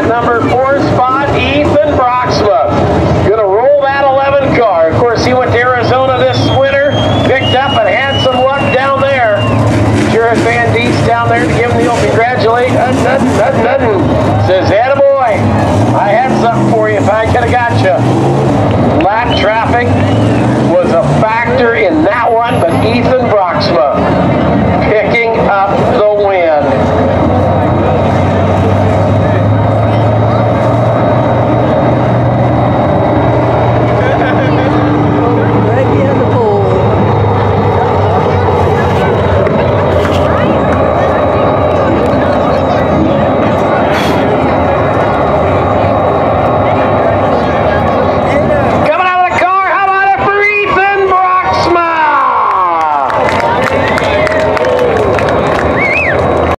that number four spot, Ethan Braaksma. Going to roll that 11 car. Of course, he went to Arizona this winter, picked up and had some luck down there. Jared Van Deest down there to give him the old congratulate. Nothing, nothing, nothing. Says, boy, I had something for you if I could have got you. Lap traffic was a factor in that one, but Ethan Braaksma.